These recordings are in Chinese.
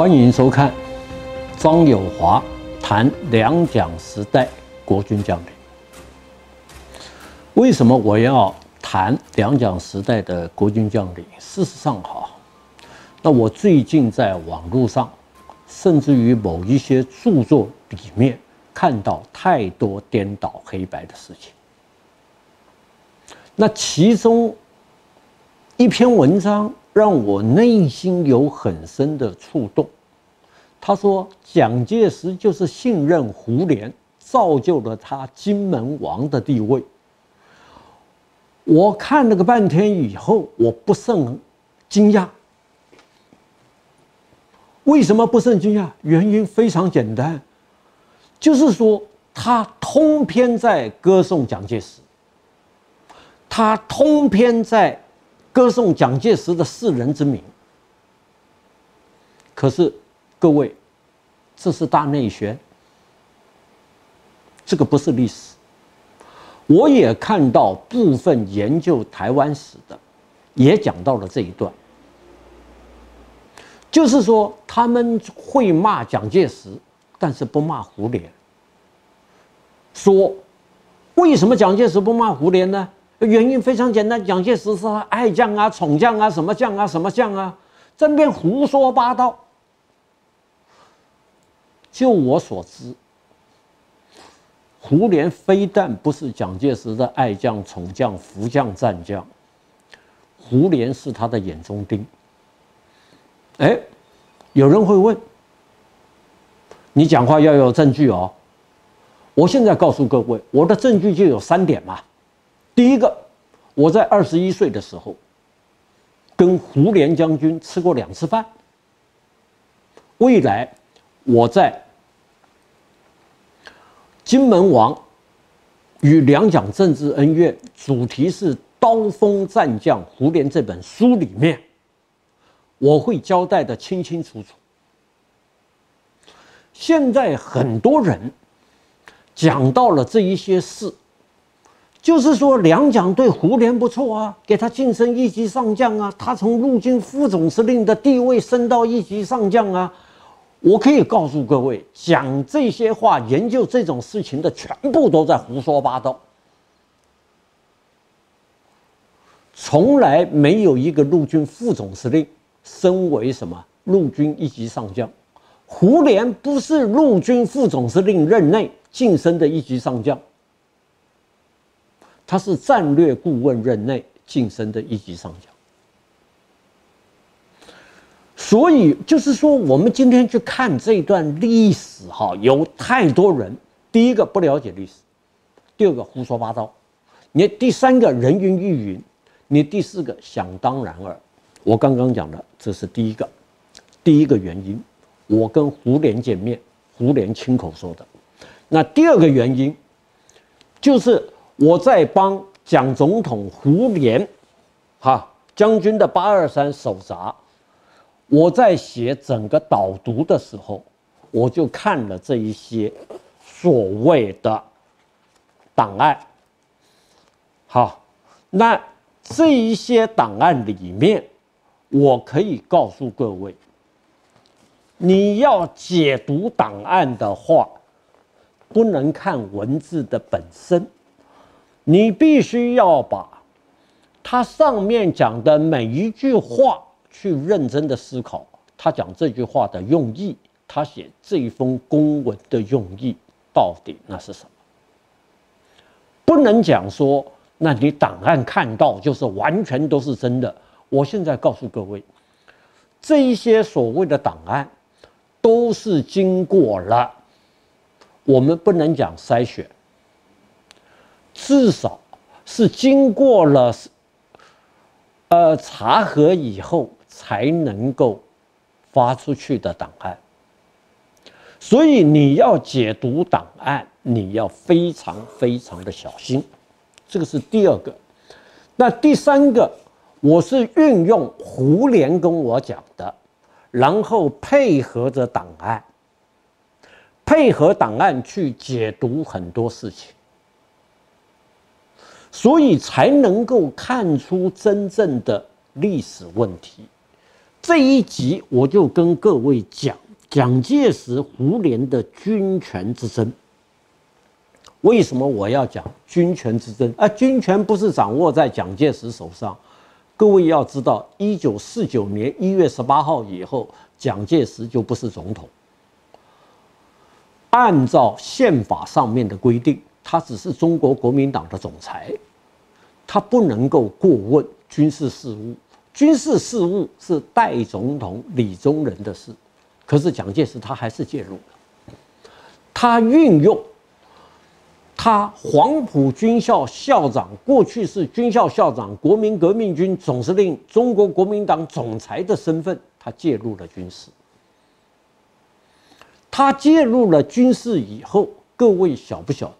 欢迎收看张友华谈两蒋时代国军将领。为什么我要谈两蒋时代的国军将领？事实上，哈，那我最近在网络上，甚至于某一些著作里面，看到太多颠倒黑白的事情。那其中一篇文章。让我内心有很深的触动。他说：“蒋介石就是信任胡琏，造就了他金门王的地位。”我看了个半天以后，我不甚惊讶。为什么不甚惊讶？原因非常简单，就是说他通篇在歌颂蒋介石，他通篇在。歌颂蒋介石的世人之名，可是各位，这是大内宣，这个不是历史。我也看到部分研究台湾史的，也讲到了这一段，就是说他们会骂蒋介石，但是不骂胡琏。说为什么蒋介石不骂胡琏呢？原因非常简单，蒋介石是爱将啊、宠将啊、什么将啊、什么将啊，这边胡说八道。就我所知，胡琏非但不是蒋介石的爱将、宠将、福将、战将，胡琏是他的眼中钉。哎，有人会问，你讲话要有证据哦。我现在告诉各位，我的证据就有三点嘛。第一个，我在二十一岁的时候，跟胡琏将军吃过两次饭。未来，我在金门王与两蒋政治恩怨，主题是刀锋战将胡琏这本书里面，我会交代的清清楚楚。现在很多人讲到了这一些事。就是说，两蒋对胡琏不错啊，给他晋升一级上将啊，他从陆军副总司令的地位升到一级上将啊。我可以告诉各位，讲这些话、研究这种事情的，全部都在胡说八道。从来没有一个陆军副总司令升为什么陆军一级上将，胡琏不是陆军副总司令任内晋升的一级上将。他是战略顾问任内晋升的一级上将，所以就是说，我们今天去看这段历史，哈，有太多人，第一个不了解历史，第二个胡说八道，你第三个人云亦云，你第四个想当然尔。我刚刚讲的，这是第一个，第一个原因，我跟胡琏见面，胡琏亲口说的。那第二个原因，就是。我在帮蒋总统胡琏，哈将军的八二三手札，我在写整个导读的时候，我就看了这一些所谓的档案。好，那这一些档案里面，我可以告诉各位，你要解读档案的话，不能看文字的本身。你必须要把他上面讲的每一句话去认真的思考，他讲这句话的用意，他写这一封公文的用意到底那是什么？不能讲说，那你档案看到就是完全都是真的。我现在告诉各位，这一些所谓的档案都是经过了，我们不能讲筛选。至少是经过了呃查核以后才能够发出去的档案，所以你要解读档案，你要非常非常的小心。这个是第二个。那第三个，我是运用胡琏跟我讲的，然后配合着档案，配合档案去解读很多事情。所以才能够看出真正的历史问题，这一集我就跟各位讲蒋介石胡琏的军权之争。为什么我要讲军权之争？啊，军权不是掌握在蒋介石手上。各位要知道，一九四九年一月十八号以后，蒋介石就不是总统。按照宪法上面的规定，他只是中国国民党的总裁，他不能够过问军事事务。军事事务是代总统李宗仁的事，可是蒋介石他还是介入了，他运用。他黄埔军校校长，过去是军校校长、国民革命军总司令、中国国民党总裁的身份，他介入了军事。他介入了军事以后，各位晓不晓得？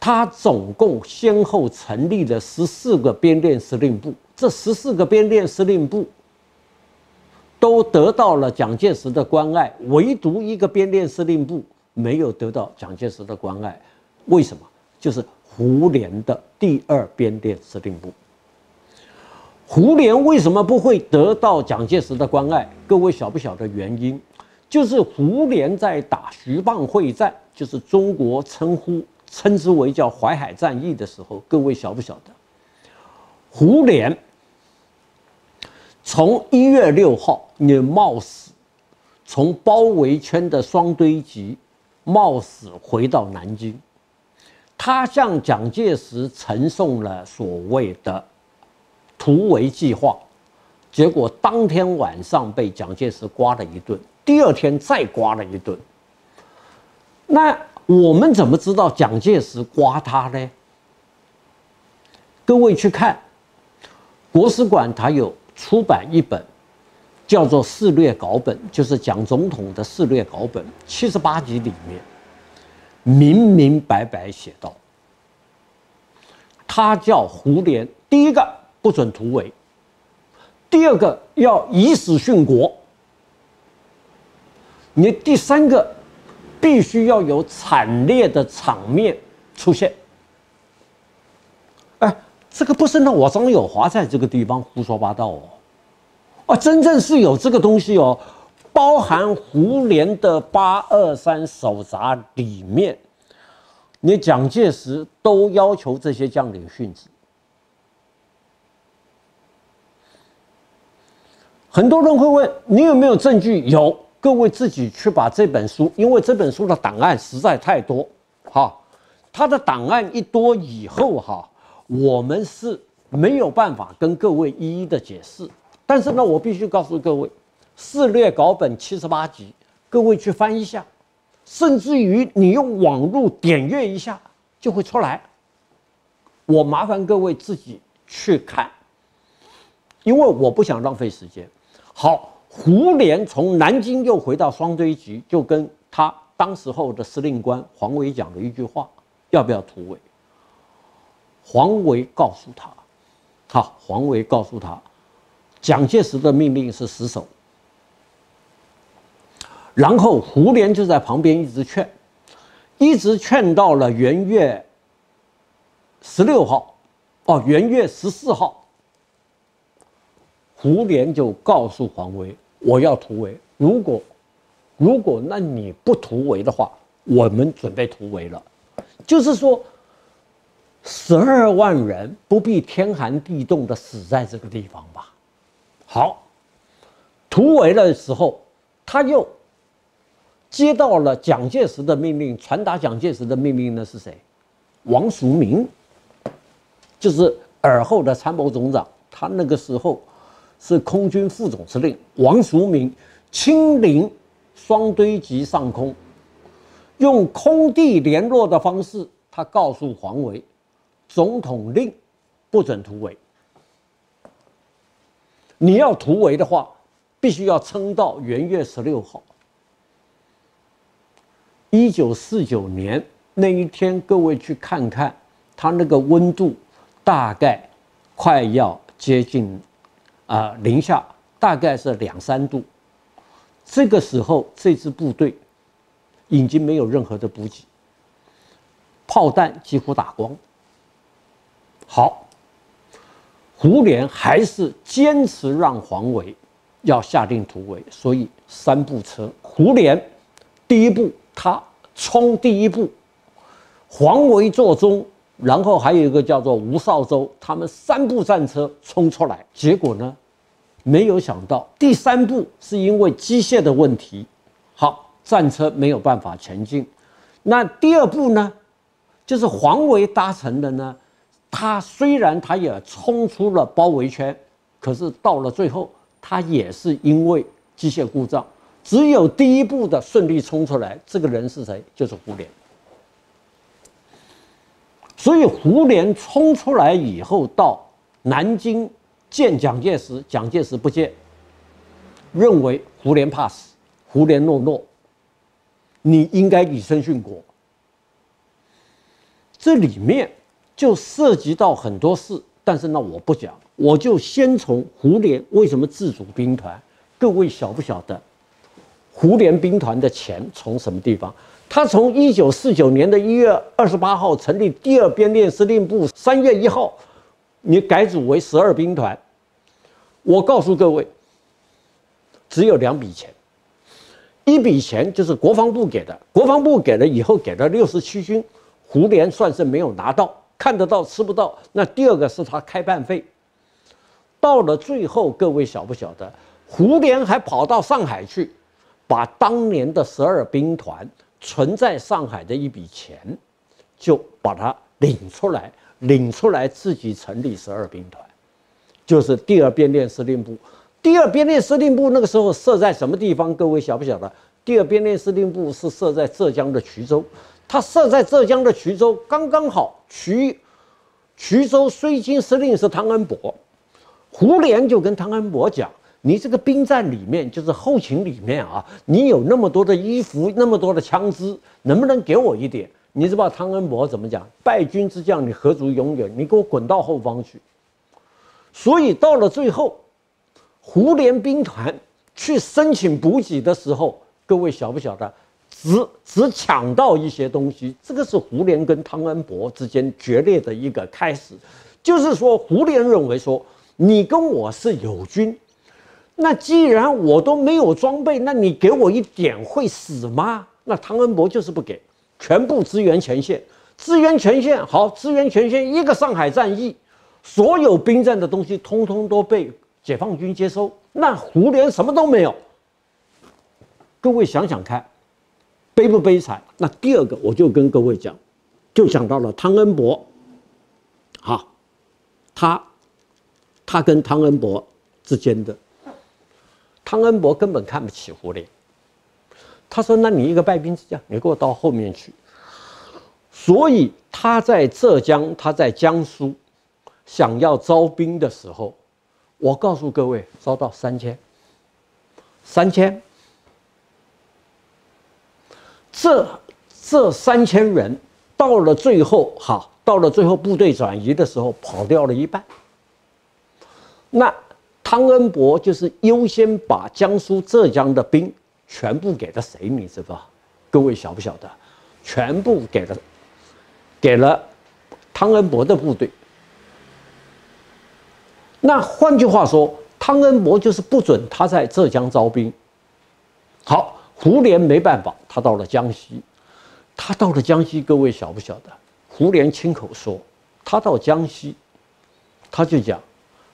他总共先后成立了十四个编练司令部，这十四个编练司令部都得到了蒋介石的关爱，唯独一个编练司令部没有得到蒋介石的关爱。为什么？就是胡琏的第二编练司令部。胡琏为什么不会得到蒋介石的关爱？各位晓不晓得原因？就是胡琏在打徐蚌会战，就是中国称呼称之为叫淮海战役的时候，各位晓不晓得？胡琏从一月六号，你冒死从包围圈的双堆集冒死回到南京。他向蒋介石呈送了所谓的突围计划，结果当天晚上被蒋介石刮了一顿，第二天再刮了一顿。那我们怎么知道蒋介石刮他呢？各位去看国史馆，它有出版一本叫做《事略稿本》，就是蒋总统的事略稿本，七十八集里面。明明白白写道：“他叫胡琏，第一个不准突围，第二个要以死殉国，你第三个必须要有惨烈的场面出现。”哎，这个不是那我张友华在这个地方胡说八道哦，啊，真正是有这个东西哦。包含胡琏的八二三手札里面，你蒋介石都要求这些将领殉职。很多人会问你有没有证据？有，各位自己去把这本书，因为这本书的档案实在太多，哈，它的档案一多以后，哈，我们是没有办法跟各位一一的解释。但是呢，我必须告诉各位。事略稿本七十八集，各位去翻一下，甚至于你用网络点阅一下就会出来。我麻烦各位自己去看，因为我不想浪费时间。好，胡琏从南京又回到双堆集，就跟他当时候的司令官黄维讲了一句话：要不要突围？黄维告诉他，好，黄维告诉他，蒋介石的命令是死守。然后胡琏就在旁边一直劝，一直劝到了元月十六号，哦，元月十四号，胡琏就告诉黄维：“我要突围，如果如果那你不突围的话，我们准备突围了。”就是说，十二万人不必天寒地冻的死在这个地方吧。好，突围的时候，他又。接到了蒋介石的命令，传达蒋介石的命令的是谁？王叔明，就是尔后的参谋总长。他那个时候是空军副总司令。王叔明亲临双堆集上空，用空地联络的方式，他告诉黄维，总统令不准突围。你要突围的话，必须要撑到元月十六号。一九四九年那一天，各位去看看，它那个温度大概快要接近啊零下，大概是两三度。这个时候，这支部队已经没有任何的补给，炮弹几乎打光。好，胡琏还是坚持让黄维要下定突围，所以三步车，胡琏第一步他冲第一步，黄维做中，然后还有一个叫做吴少洲，他们三部战车冲出来，结果呢，没有想到第三步是因为机械的问题，好，战车没有办法前进。那第二步呢，就是黄维搭乘的呢，他虽然他也冲出了包围圈，可是到了最后，他也是因为机械故障，只有第一步的顺利冲出来。这个人是谁？就是胡琏。所以胡琏冲出来以后，到南京见蒋介石，蒋介石不见，认为胡琏怕死，胡琏懦弱。你应该以身殉国。这里面就涉及到很多事，但是呢，我不讲，我就先从胡琏为什么自主兵团，各位晓不晓得？胡琏兵团的钱从什么地方？他从一九四九年的一月二十八号成立第二编练司令部，三月一号，你改组为十二兵团。我告诉各位，只有两笔钱。一笔钱就是国防部给的，国防部给了以后给了六十七军，胡琏算是没有拿到，看得到吃不到。那第二个是他开办费，到了最后，各位晓不晓得，胡琏还跑到上海去，把当年的十二兵团存在上海的一笔钱，就把它领出来，领出来自己成立十二兵团，就是第二编练司令部。第二编练司令部那个时候设在什么地方？各位晓不晓得？第二编练司令部是设在浙江的衢州，它设在浙江的衢州，刚刚好。衢衢州绥靖司令是汤恩伯，胡琏就跟汤恩伯讲：“你这个兵站里面，就是后勤里面啊，你有那么多的衣服，那么多的枪支，能不能给我一点？”你知道汤恩伯怎么讲？败军之将，你何足拥有？你给我滚到后方去。所以到了最后。胡琏兵团去申请补给的时候，各位晓不晓得？只只抢到一些东西，这个是胡琏跟汤恩伯之间决裂的一个开始。就是说，胡琏认为说，你跟我是友军，那既然我都没有装备，那你给我一点会死吗？那汤恩伯就是不给，全部支援前线，支援前线好，支援前线一个上海战役，所有兵站的东西通通都被。解放军接收，那胡琏什么都没有。各位想想看，悲不悲惨？那第二个，我就跟各位讲，就讲到了汤恩伯，好，他，他跟汤恩伯之间的，汤恩伯根本看不起胡琏，他说：“那你一个败兵之将，你给我到后面去。”所以他在浙江，他在江苏，想要招兵的时候。我告诉各位，招到三千，三千，这这三千人到了最后，哈，到了最后部队转移的时候，跑掉了一半。那汤恩伯就是优先把江苏、浙江的兵全部给了谁？你知道？各位晓不晓得？全部给了，给了汤恩伯的部队。那换句话说，汤恩伯就是不准他在浙江招兵。好，胡琏没办法，他到了江西。他到了江西，各位晓不晓得？胡琏亲口说，他到江西，他就讲，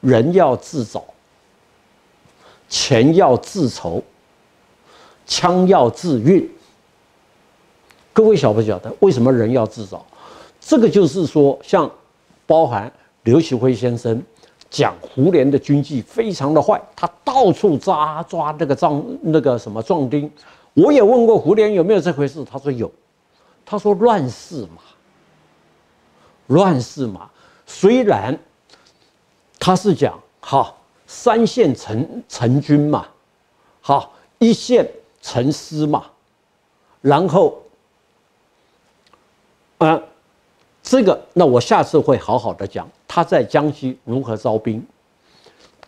人要自找，钱要自筹，枪要自运。各位晓不晓得？为什么人要自找？这个就是说，像包含刘启辉先生。讲胡琏的军纪非常的坏，他到处抓抓那个壮那个什么壮丁。我也问过胡琏有没有这回事，他说有。他说乱世嘛，乱世嘛。虽然他是讲哈三线成成军嘛，好一线成师嘛，然后啊这个那我下次会好好的讲。他在江西如何招兵？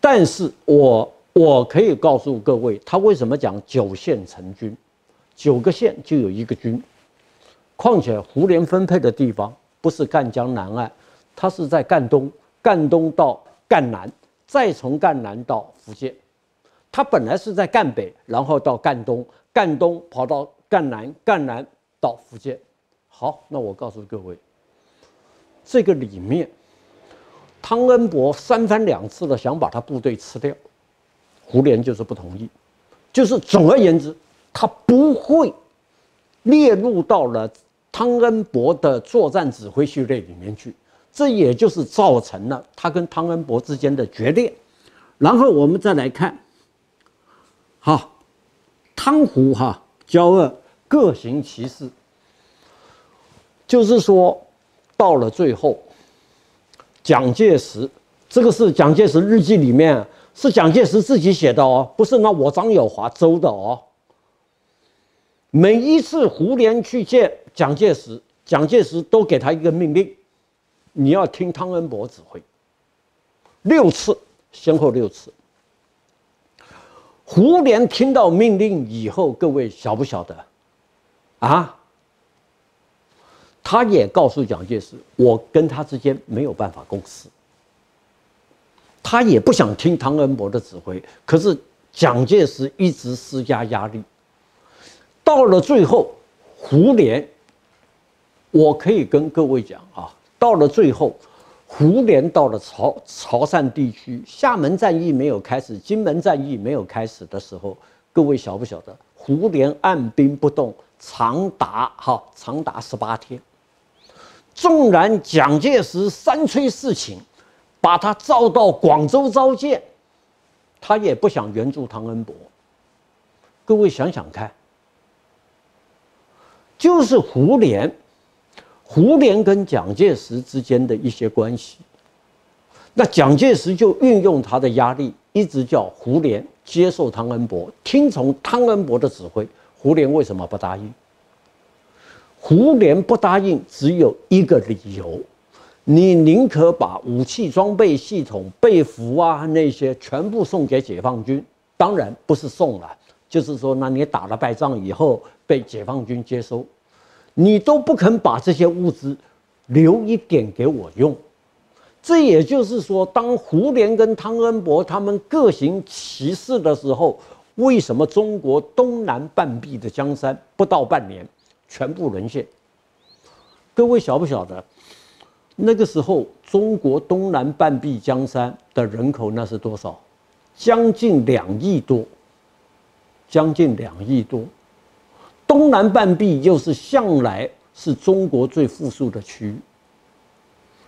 但是我我可以告诉各位，他为什么讲九县成军？九个县就有一个军。况且胡琏分配的地方不是赣江南岸，他是在赣东，赣东到赣南，再从赣南到福建。他本来是在赣北，然后到赣东，赣东跑到赣南，赣南到福建。好，那我告诉各位，这个里面，汤恩伯三番两次的想把他部队吃掉，胡琏就是不同意，就是总而言之，他不会列入到了汤恩伯的作战指挥序列里面去，这也就是造成了他跟汤恩伯之间的决裂。然后我们再来看，好，汤胡哈交恶各行其事。就是说，到了最后，蒋介石，这个是蒋介石日记里面是蒋介石自己写的哦，不是那我张友华周的哦。每一次胡琏去见蒋介石，蒋介石都给他一个命令，你要听汤恩伯指挥。六次，先后六次。胡琏听到命令以后，各位晓不晓得？啊？他也告诉蒋介石，我跟他之间没有办法共事。他也不想听汤恩伯的指挥，可是蒋介石一直施加压力。到了最后，胡琏，我可以跟各位讲啊，到了最后，胡琏到了潮潮汕地区，厦门战役没有开始，金门战役没有开始的时候，各位晓不晓得？胡琏按兵不动，长达哈长达十八天。纵然蒋介石三催四请，把他召到广州召见，他也不想援助汤恩伯。各位想想看，就是胡琏，胡琏跟蒋介石之间的一些关系，那蒋介石就运用他的压力，一直叫胡琏接受汤恩伯，听从汤恩伯的指挥。胡琏为什么不答应？胡琏不答应，只有一个理由：你宁可把武器装备系统、被俘啊那些全部送给解放军，当然不是送了，就是说，那你打了败仗以后被解放军接收，你都不肯把这些物资留一点给我用。这也就是说，当胡琏跟汤恩伯他们各行其事的时候，为什么中国东南半壁的江山不到半年？全部沦陷。各位晓不晓得，那个时候中国东南半壁江山的人口那是多少？将近两亿多，将近两亿多。东南半壁又是向来是中国最富庶的区域，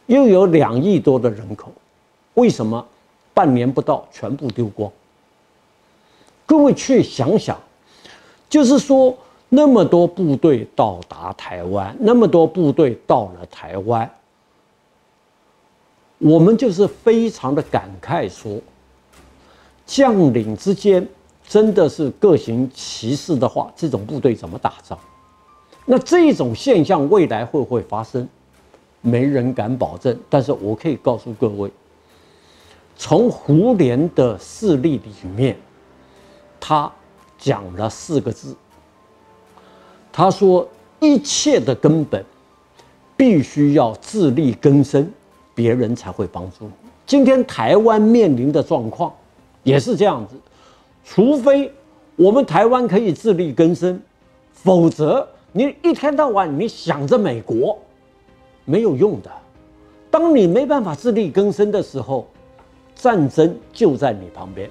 又有两亿多的人口，为什么半年不到全部丢光？各位去想想，就是说。那么多部队到达台湾，那么多部队到了台湾，我们就是非常的感慨，说将领之间真的是各行其事的话，这种部队怎么打仗？那这种现象未来会不会发生？没人敢保证。但是我可以告诉各位，从胡琏的事例里面，他讲了四个字。他说：“一切的根本，必须要自力更生，别人才会帮助你。今天台湾面临的状况也是这样子，除非我们台湾可以自力更生，否则你一天到晚你想着美国，没有用的。当你没办法自力更生的时候，战争就在你旁边。”